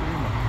Prima.